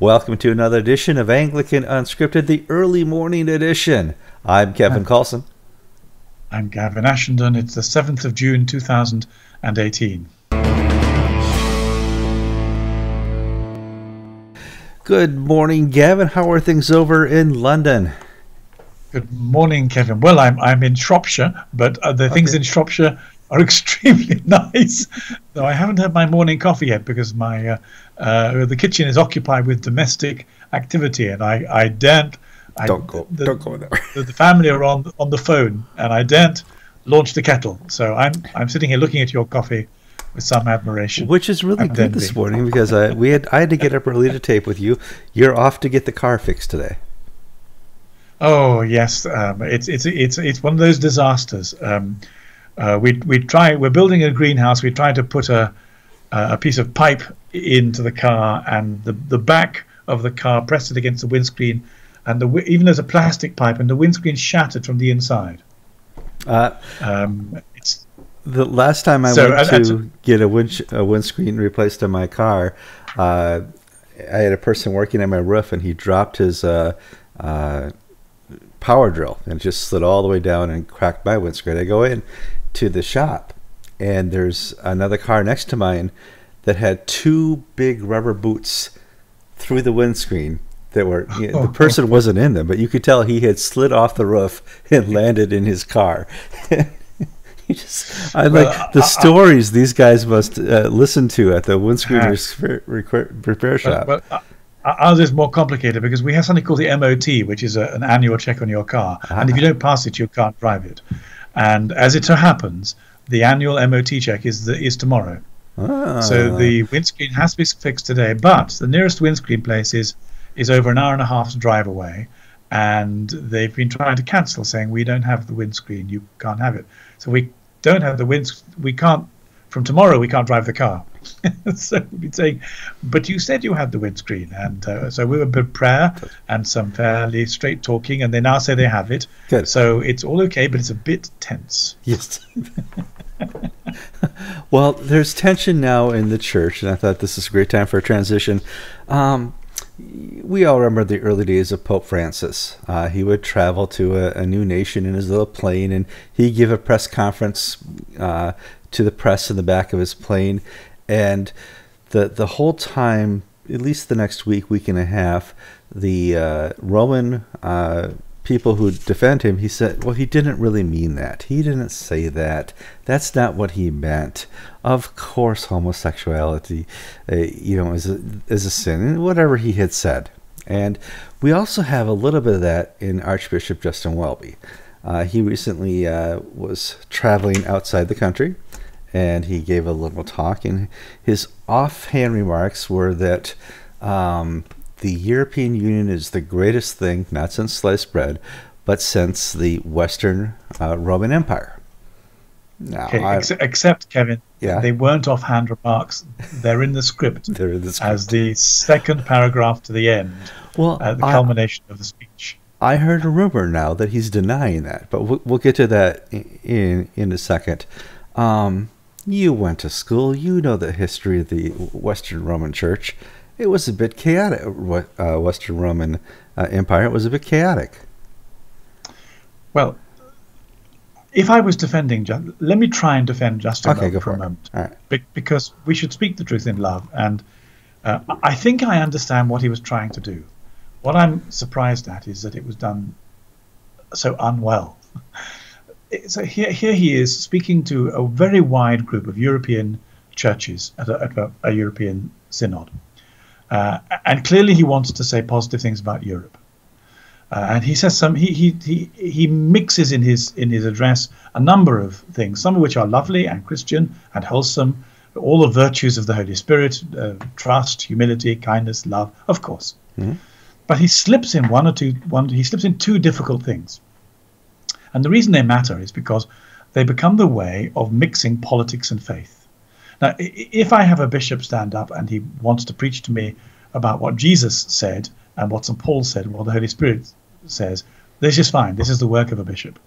Welcome to another edition of Anglican Unscripted, the early morning edition. I'm Kevin Kallsen. I'm Gavin Ashenden. It's the 7th of June 2018. Good morning, Gavin. How are things over in London? Good morning, Kevin. Well, I'm I'm in Shropshire, but uh, the okay. things in Shropshire are extremely nice. Though I haven't had my morning coffee yet because my uh, uh, the kitchen is occupied with domestic activity, and I I daren't. I, don't go. The, don't go there. The, the family are on on the phone, and I daren't launch the kettle. So I'm I'm sitting here looking at your coffee with some admiration. Which is really good this morning because I we had I had to get up early to tape with you. You're off to get the car fixed today. Oh yes, um, it's it's it's it's one of those disasters. Um, uh, we we try we're building a greenhouse. We try to put a a piece of pipe into the car, and the the back of the car pressed it against the windscreen, and the even there's a plastic pipe, and the windscreen shattered from the inside. Uh, um, it's the last time I so, went to get a, wind, a windscreen replaced in my car. Uh, I had a person working on my roof, and he dropped his uh, uh, power drill and just slid all the way down and cracked my windscreen. I go in to the shop and there's another car next to mine that had two big rubber boots through the windscreen that were you know, the person wasn't in them, but you could tell he had slid off the roof and landed in his car. you just, I well, like the stories these guys must uh, listen to at the windscreen repair shop. But, but, Ours is more complicated because we have something called the MOT, which is a, an annual check on your car, ah. and if you don't pass it, you can't drive it. And as it so happens, the annual MOT check is the, is tomorrow. Ah. So the windscreen has to be fixed today, but the nearest windscreen place is is over an hour and a half's drive away, and they've been trying to cancel, saying we don't have the windscreen, you can't have it. So we don't have the winds, we can't. From tomorrow, we can't drive the car. so been saying, but you said you had the windscreen, and uh, so we were a bit prayer and some fairly straight talking, and they now say they have it. Good. So it's all okay, but it's a bit tense. Yes. well, there's tension now in the church, and I thought this is a great time for a transition. Um, we all remember the early days of Pope Francis. Uh, he would travel to a, a, new nation in his little plane, and he'd give a press conference uh, to the press in the back of his plane and the the whole time, at least the next week, week and a half, the uh, Roman uh, people who defend him, he said, well, he didn't really mean that. He didn't say that. That's not what he meant. Of course, homosexuality, uh, you know, is a, is a sin, whatever he had said. And we also have a little bit of that in Archbishop Justin Welby. Uh, he recently uh, was traveling outside the country and he gave a little talk. And his offhand remarks were that um, the European Union is the greatest thing, not since sliced bread, but since the Western uh, Roman Empire. Now, okay, ex- except Kevin, yeah. they weren't offhand remarks. They're in the script. They're in the script. as the second paragraph to the end. Well, at the culmination I, of the speech. I heard a rumor now that he's denying that, but we'll, we'll get to that in in, in a second. Um, you went to school. You know the history of the Western Roman Church. It was a bit chaotic. Uh, Western Roman uh, Empire. It was a bit chaotic. Well, if I was defending, let me try and defend Justin okay, for a moment, Be- because we should speak the truth in love, and uh, I think I understand what he was trying to do. What I'm surprised at is that it was done so unwell. so here, here he is speaking to a very wide group of European churches at a, at a, a European synod. Uh, and clearly he wants to say positive things about Europe. Uh, and he says some he, he he he mixes in his in his address a number of things, some of which are lovely and Christian and wholesome, all the virtues of the Holy Spirit, uh, trust, humility, kindness, love, of course. Mm-hmm. But he slips in one or two one he slips in two difficult things. And the reason they matter is because they become the way of mixing politics and faith. Now, if I have a bishop stand up and he wants to preach to me about what Jesus said and what St. Paul said and what the Holy Spirit says, this is fine. This is the work of a bishop.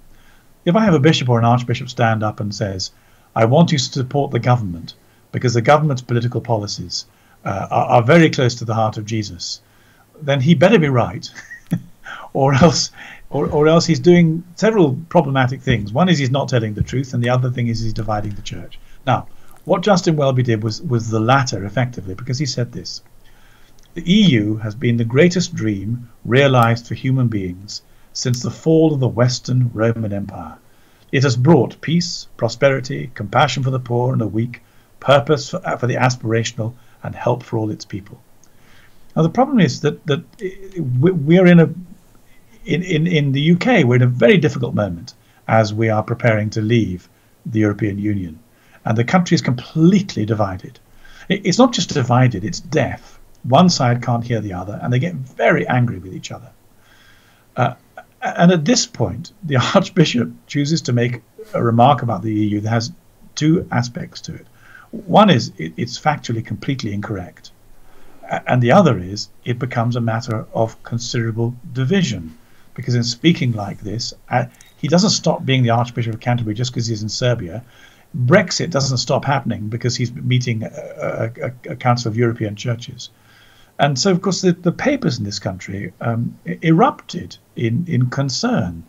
If I have a bishop or an archbishop stand up and says, I want you to support the government because the government's political policies uh, are, are, very close to the heart of Jesus, then he better be right, or else, or, or else he's doing several problematic things. One is he's not telling the truth, and the other thing is he's dividing the church. Now, what Justin Welby did was was the latter, effectively, because he said this: the EU has been the greatest dream realized for human beings since the fall of the Western Roman Empire. It has brought peace, prosperity, compassion for the poor and the weak, purpose for, uh, for the aspirational, and help for all its people. Now the problem is that that uh, we're in a in, in, in the UK we're in a very difficult moment as we are preparing to leave the European Union, and the country is completely divided. It's not just divided; it's deaf. One side can't hear the other, and they get very angry with each other. Uh, and at this point, the Archbishop chooses to make a remark about the EU that has two aspects to it. One is it's factually completely incorrect, and the other is it becomes a matter of considerable division, because in speaking like this, uh, he doesn't stop being the Archbishop of Canterbury just because he's in Serbia. Brexit doesn't stop happening because he's meeting a, a, a Council of European Churches. And so, of course, the, the papers in this country um, erupted in, in concern,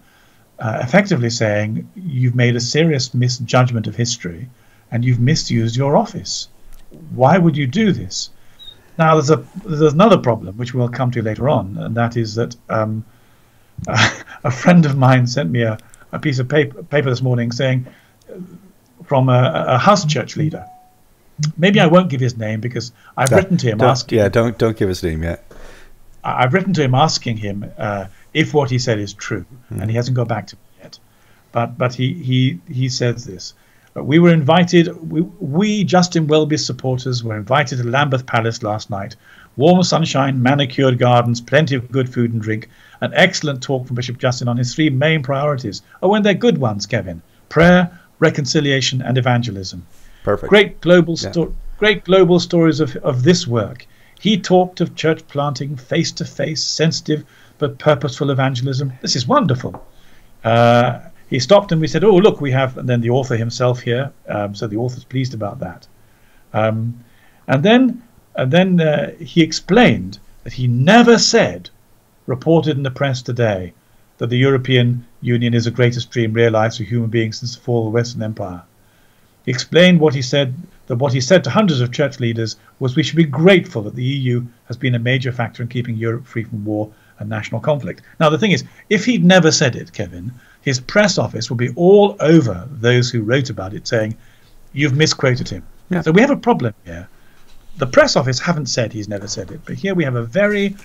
uh, effectively saying you've made a serious misjudgment of history and you've misused your office. Why would you do this? Now, there's a there's another problem which we'll come to later on, and that is that um, a friend of mine sent me a, a piece of paper, paper this morning saying from a, a house church leader Maybe I won't give his name because I've written to him asking. Yeah, don't don't give his name yet. I've written to him asking him uh, if what he said is true, mm. and he hasn't got back to me yet. But but he he he says this. We were invited. We, we Justin Welby supporters were invited to Lambeth Palace last night. Warm sunshine, manicured gardens, plenty of good food and drink. An excellent talk from Bishop Justin on his three main priorities. Oh, and they're good ones, Kevin: prayer, reconciliation, and evangelism. Perfect. Great global sto- yeah. great global stories of, of this work. He talked of church planting, face to face, sensitive but purposeful evangelism. This is wonderful. Uh, he stopped and we said, "Oh, look, we have." And then the author himself here. Um, so the author's pleased about that. Um, and then, and then uh, he explained that he never said, reported in the press today, that the European Union is the greatest dream realized for human beings since the fall of the Western Empire. He explained what he said that what he said to hundreds of church leaders was we should be grateful that the EU has been a major factor in keeping Europe free from war and national conflict. Now the thing is, if he'd never said it, Kevin, his press office would be all over those who wrote about it saying, You've misquoted him. Yeah. So we have a problem here. The press office haven't said he's never said it, but here we have a very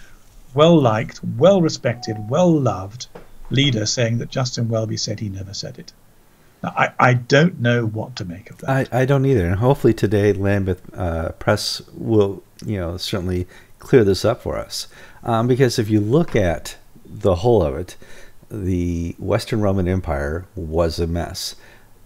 well liked, well respected, well loved leader saying that Justin Welby said he never said it. Now, I, I don't know what to make of that. I, I don't either. And hopefully today Lambeth uh, Press will, you know, certainly clear this up for us. Um, because if you look at the whole of it, the Western Roman Empire was a mess.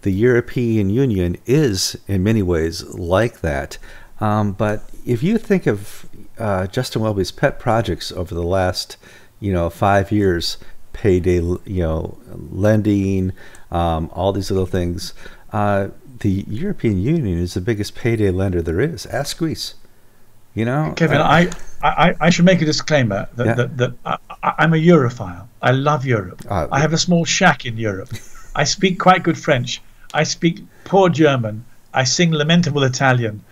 The European Union is, in many ways, like that. Um, but if you think of uh, Justin Welby's pet projects over the last, you know, five years, payday, you know, lending, um, all these little things. Uh, the European Union is the biggest payday lender there is. Ask Greece. You know, Kevin, uh, I, I, I should make a disclaimer that, yeah. that, that I, am a Europhile. I love Europe. Uh, I have a small shack in Europe. I speak quite good French. I speak poor German. I sing lamentable Italian.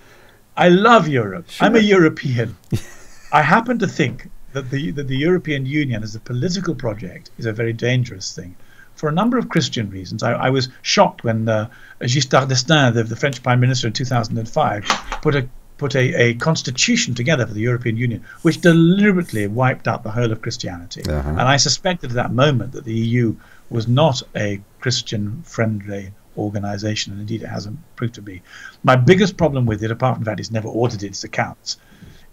I love Europe. Sure. I'm a European. I happen to think that the that the European Union as a political project is a very dangerous thing for a number of Christian reasons. I, I was shocked when uh, Giscard d'Estaing, the, the, French Prime Minister in 2005, put a put a, a constitution together for the European Union, which deliberately wiped out the whole of Christianity. Uh-huh. And I suspected at that moment that the EU was not a Christian-friendly organization, and indeed it hasn't proved to be. My biggest problem with it, apart from the fact it's never audited its accounts,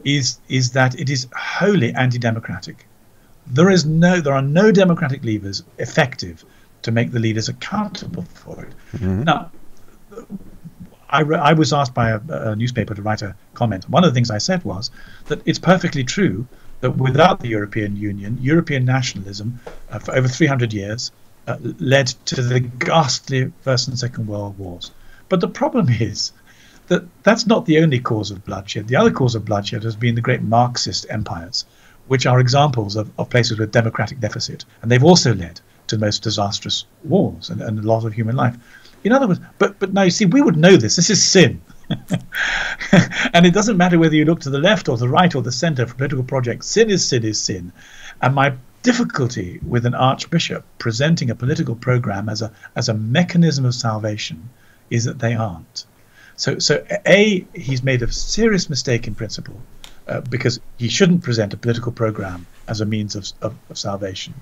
is is that it is wholly anti-democratic. There is no, there are no democratic levers effective to make the leaders accountable for it. Mm-hmm. Now, I, re- I was asked by a, a, newspaper to write a comment. One of the things I said was that it's perfectly true that without the European Union, European nationalism uh, for over 300 years uh, led to the ghastly First and Second World Wars. But the problem is that that's not the only cause of bloodshed. The other cause of bloodshed has been the great Marxist empires which are examples of, of places with democratic deficit. And they've also led to most disastrous wars and, and a lot of human life. In other words, but but now you see, we would know this. This is sin. and it doesn't matter whether you look to the left or the right or the center for political projects. Sin is sin is sin. And my difficulty with an archbishop presenting a political program as a as a mechanism of salvation is that they aren't. So so a he's made a serious mistake in principle uh, because he shouldn't present a political program as a means of of, of salvation,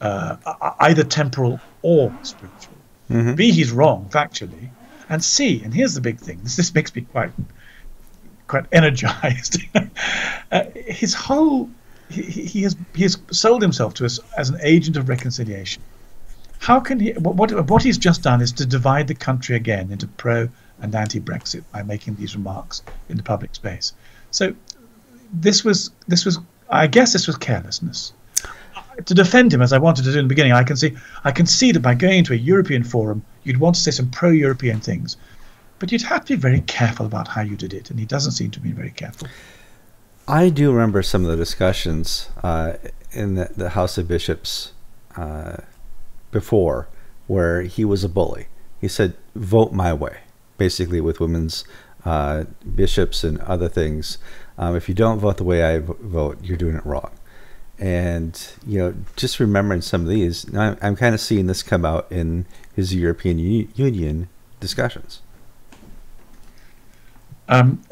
uh, either temporal or spiritual. Mm-hmm. B he's wrong factually and C, and here's the big thing. This this makes me quite quite energized. uh, his whole he, he has he has sold himself to us as an agent of reconciliation. How can he? What what he's just done is to divide the country again into pro and anti-Brexit by making these remarks in the public space. So this was this was I guess this was carelessness. To defend him as I wanted to do in the beginning, I can see I can see that by going into a European forum You'd want to say some pro European things, but you'd have to be very careful about how you did it, and he doesn't seem to be very careful. I do remember some of the discussions uh, in the, the, House of Bishops uh, before where he was a bully. He said, vote my way, basically, with women's uh, bishops and other things. Um, if you don't vote the way I vote, you're doing it wrong. And, you know, just remembering some of these, I'm, I'm kind of seeing this come out in his European U- Union discussions? Um,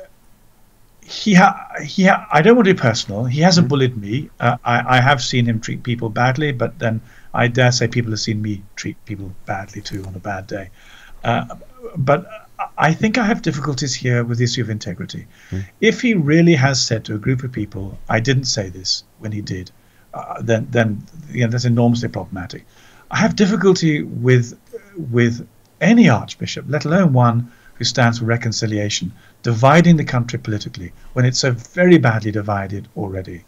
he ha- he ha- I don't want to be personal. He hasn't mm-hmm. bullied me. Uh, I, I have seen him treat people badly, but then I dare say people have seen me treat people badly too on a bad day. Uh, but I think I have difficulties here with the issue of integrity. Mm. If he really has said to a group of people, "I didn't say this," when he did, uh, then then you know, that's enormously problematic. I have difficulty with with any archbishop, let alone one who stands for reconciliation, dividing the country politically when it's so very badly divided already.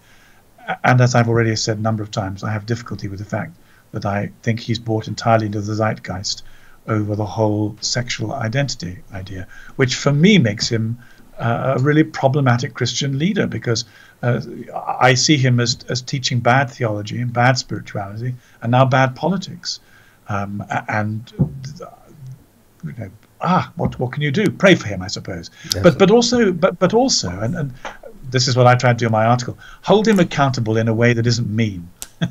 And as I've already said a number of times, I have difficulty with the fact that I think he's bought entirely into the zeitgeist over the whole sexual identity idea, which for me makes him uh, a really problematic Christian leader because uh, I see him as, as teaching bad theology and bad spirituality and now bad politics. Um, and you know, ah, what what can you do? Pray for him, I suppose. But but also but but also, and, and this is what I tried to do in my article: hold him accountable in a way that isn't mean.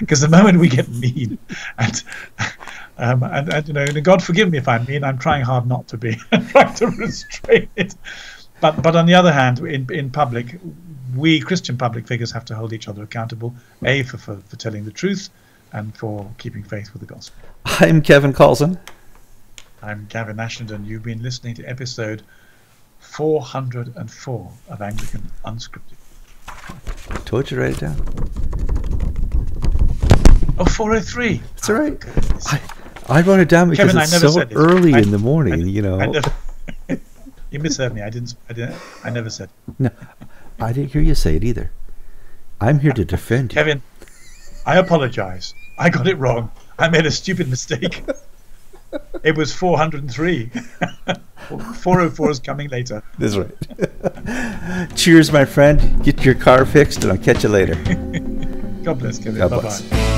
Because the moment we get mean, and, um, and, and you know, God forgive me if I'm mean. I'm trying hard not to be. I'm trying to restrain it. But but on the other hand, in in public, we Christian public figures have to hold each other accountable. A for for, for telling the truth, and for keeping faith with the gospel. I'm Kevin Kallsen. I'm Gavin Ashenden. You've been listening to episode 404 of Anglican Unscripted. I told you to write it down. Oh, 403. That's all right. Oh, I, I wrote it down because Kevin, it's so early I, in the morning, I, you know. Never, you misheard me. I didn't, I didn't. I never said. No, I didn't hear you say it either. I'm here to defend you. Kevin, I apologize. I got it wrong. I made a stupid mistake. it was 403. 404 is coming later. That's right. Cheers, my friend. Get your car fixed, and I'll catch you later. God bless, Kevin. God bye bless. bye.